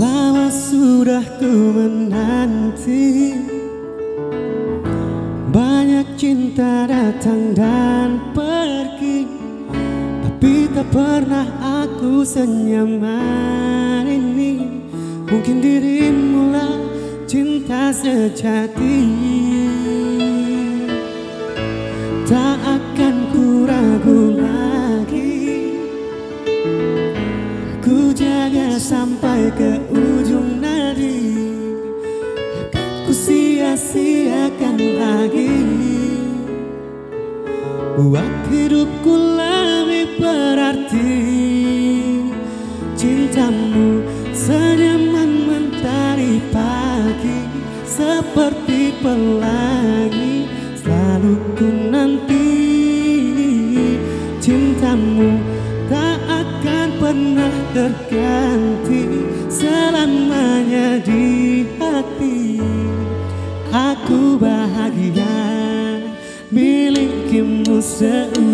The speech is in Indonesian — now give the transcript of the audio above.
Lama sudah ku menanti Banyak cinta datang dan pergi Tapi tak pernah aku senyaman ini. Mungkin dirimu lah cinta sejati. Tak akan ku ragu lagi. Ku jaga sampai ke sia-siakan lagi. Buat hidupku lebih berarti Cintamu senyaman mentari pagi Seperti pelangi Selalu ku nanti. Cintamu tak akan pernah terganti bahagia. Milikimu seutuhnya